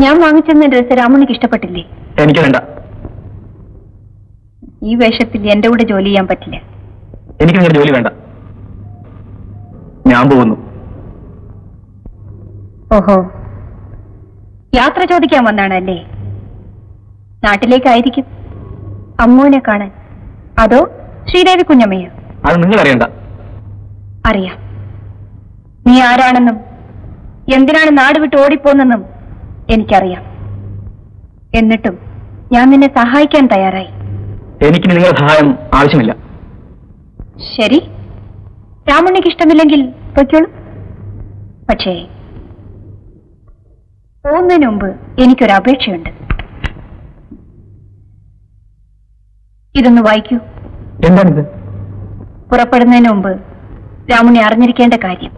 ഞാൻ വാങ്ങിച്ചെന്ന ഡ്രസ് രാമുണിക്ക് ഇഷ്ടപ്പെട്ടില്ലേ? എനിക്ക് വേണ്ട. ഈ വേഷത്തിൽ എന്റെ കൂടെ ജോലി ചെയ്യാൻ പറ്റില്ല. എനിക്ക് നിങ്ങളുടെ ജോലി വേണ്ട. ഞാൻ പോകുന്നു. ഓഹോ. യാത്ര ചോദിക്കാൻ വന്നാണല്ലേ? നാട്ടിലേക്കായിരിക്കും. അമ്മുവിനെ കാണാൻ. അതോ ശ്രീദേവി കുഞ്ഞമ്മയോ? അത് നിങ്ങൾ അറിയണ്ട അറിയാം. നീ ആരാണെന്നും എന്തിനാണ് നാട് വിട്ട് ഓടിപ്പോന്നെന്നും എനിക്കറിയാം. എന്നിട്ടും ഞാൻ നിന്നെ സഹായിക്കാൻ തയ്യാറായി. എനിക്ക് നിങ്ങളുടെ സഹായം ആവശ്യമില്ല. ശരി. രാമുണ്ണിക്ക് ഇഷ്ടമില്ലെങ്കിൽ പൊയ്ക്കോളൂ പക്ഷേ പോകുന്നതിന് മുമ്പ് എനിക്കൊരു അപേക്ഷയുണ്ട്. ഇതൊന്ന് വായിക്കൂ. എന്താണിത്? പുറപ്പെടുന്നതിന് മുമ്പ് രാമുണി അറിഞ്ഞിരിക്കേണ്ട കാര്യം.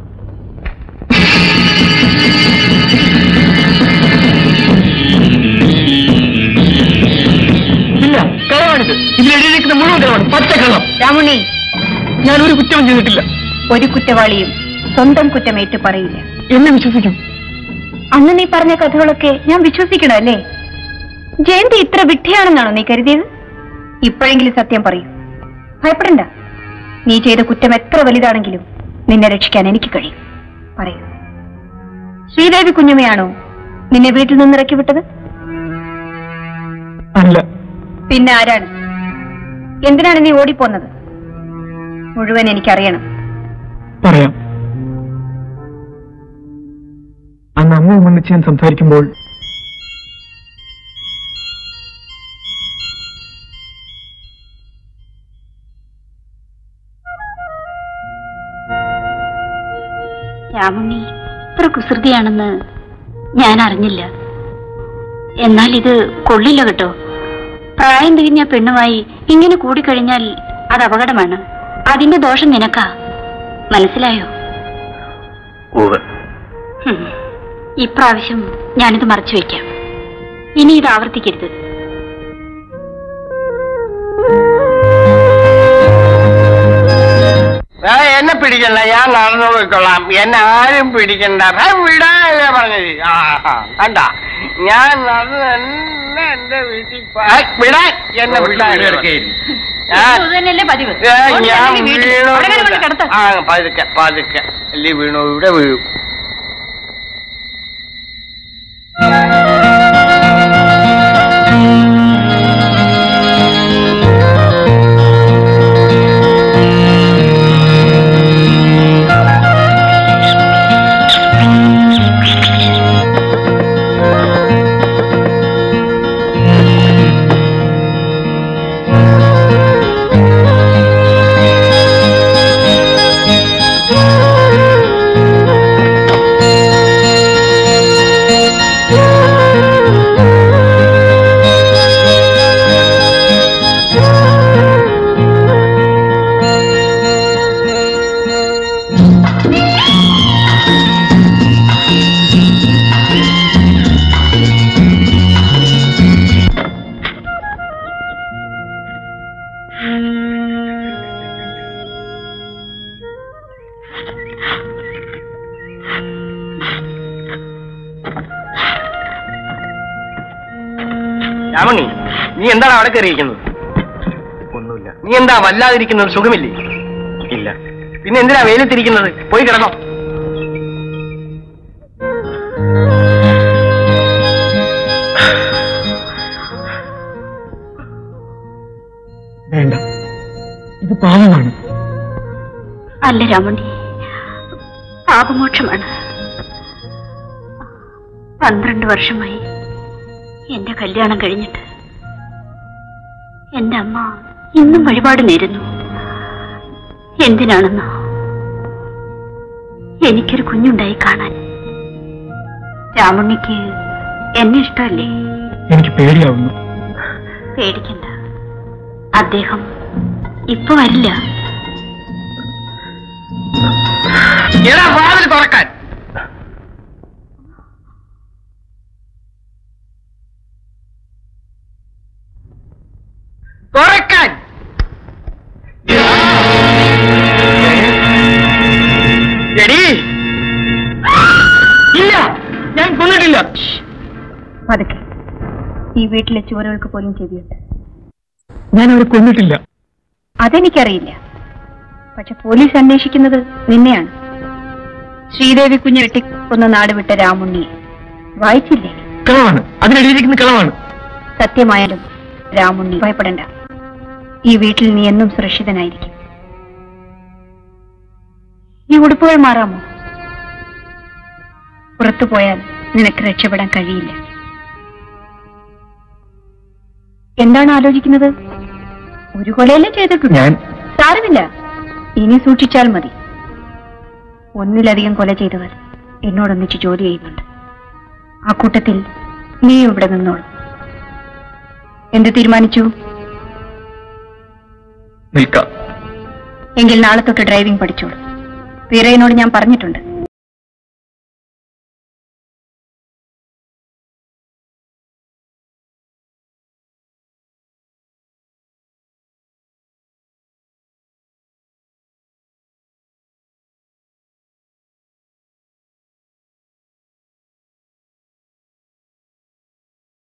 ഇല്ല കളവാണിത്. ഇതിൽ എഴുതിയിരിക്കുന്ന മുഴുവൻ കളവാണ്. ചെയ്തിട്ടില്ല. ഒരു കുറ്റവാളിയും സ്വന്തം കുറ്റമേറ്റ് പറയില്ല എന്നെ വിശ്വസിക്കും. അന്ന് നീ പറഞ്ഞ കഥകളൊക്കെ ഞാൻ വിശ്വസിക്കണല്ലേ ജയന്തി ഇത്ര വിഡ്ഢിയാണെന്നാണോ നീ കരുതിയത്? ഇപ്പോഴെങ്കിലും സത്യം പറയൂ. ഭയപ്പെടണ്ട. നീ ചെയ്ത കുറ്റം എത്ര വലുതാണെങ്കിലും നിന്നെ രക്ഷിക്കാൻ എനിക്ക് കഴിയും. പറയൂ. ശ്രീദേവി കുഞ്ഞമ്മയാണോ നിന്നെ വീട്ടിൽ നിന്ന് ഇറക്കി വിട്ടത്? അല്ല. പിന്നെ ആരാണ്? എന്തിനാണ് നീ ഓടിപ്പോന്നത്? മുഴുവൻ എനിക്കറിയണം. പറയാം. അമ്മ ഉമ്മണിച്ച് ഞാൻ സംസാരിക്കുമ്പോൾ രാമുണ്ണി ഇത്ര കുസൃതിയാണെന്ന് ഞാൻ അറിഞ്ഞില്ല. എന്നാൽ ഇത് കൊള്ളില്ല കേട്ടോ. പ്രായം തികഞ്ഞ പെണ്ണുമായി ഇങ്ങനെ കൂടിക്കഴിഞ്ഞാൽ അത് അപകടമാണ്. അതിന്റെ ദോഷം നിനക്കാ. മനസ്സിലായോ? ഹും. ഇപ്രാവശ്യം ഞാനിത് മറച്ചു വയ്ക്കാം ഇനി ഇത് ആവർത്തിക്കരുത്. എന്നെ പിടിക്കണ്ട. ഞാൻ നടന്നു പോയിക്കൊള്ളാം. എന്നെ ആരും പിടിക്കണ്ട. വിടാ വിടാനല്ലേ പറഞ്ഞത് കണ്ട. ഞാൻ നടന്ന് തന്നെ എന്റെ വീട്ടിൽ വിടാൻ എന്നെ വിടാൻ ഞാൻ വീണു. പതുക്കെ പതുക്കെ. അല്ലേ വീണു. ഇവിടെ വീഴും. രാമണി നീ എന്താണ് അവിടെ കയറിയിരിക്കുന്നത്? ഒന്നുമില്ല. നീ എന്താ വല്ലാതിരിക്കുന്നത് സുഖമില്ലേ? ഇല്ല. പിന്നെ എന്തിനാ വെയിലത്തിരിക്കുന്നത് പോയി കിടന്നോ. വേണ്ട. ഇത് അല്ല രാമണി പാപമോക്ഷമാണ്. പന്ത്രണ്ട് വർഷമായി എന്റെ കല്യാണം കഴിഞ്ഞിട്ട് എന്റെ അമ്മ ഇന്നും വഴിപാട് നേരുന്നു. എന്തിനാണെന്നോ? എനിക്കൊരു കുഞ്ഞുണ്ടായി കാണാൻ. രാമുണ്ണിക്ക് എന്നെ ഇഷ്ടമല്ലേ? എനിക്ക് പേടിയാവുന്നു. പേടിക്കണ്ട. അദ്ദേഹം ഇപ്പൊ വരില്ല. പതുക്കെ. ഈ വീട്ടിലെ ചുവരുകൾക്ക് പോലും ചെവിയുണ്ട്. ഞാൻ അവരെ കൊന്നിട്ടില്ല. അതെനിക്കറിയില്ല. പക്ഷെ പോലീസ് അന്വേഷിക്കുന്നത് നിന്നെയാണ്. ശ്രീദേവി കുഞ്ഞ് വെട്ടിക്കൊന്ന നാട് വിട്ട രാമുണ്ണിയെ. വായിച്ചില്ലേ? കളവാണ്. അതിനെഴുതിയിരിക്കുന്ന കളവാണ്. സത്യമായാലും രാമുണ്ണി ഭയപ്പെടണ്ട. ഈ വീട്ടിൽ നീ എന്നും സുരക്ഷിതനായിരിക്കും. ഈ ഉടുപ്പുകൾ മാറാമോ? പുറത്തു പോയാൽ നിനക്ക് രക്ഷപ്പെടാൻ കഴിയില്ല. എന്താണ് ആലോചിക്കുന്നത്? ഒരു കൊലയല്ലേ ചെയ്തിട്ടുണ്ട് ഞാൻ സാരമില്ല. ഇനി സൂക്ഷിച്ചാൽ മതി. ഒന്നിലധികം കൊല ചെയ്തവർ എന്നോടൊന്നിച്ച് ജോലി ചെയ്യുന്നുണ്ട്. ആ കൂട്ടത്തിൽ നീ ഇവിടെ നിന്നോളൂ. എന്ത് തീരുമാനിച്ചു? നിൽക്കാം. എങ്കിൽ നാളെ തൊട്ട് ഡ്രൈവിംഗ് പഠിച്ചോളൂ. വീരയനോട് ഞാൻ പറഞ്ഞിട്ടുണ്ട്.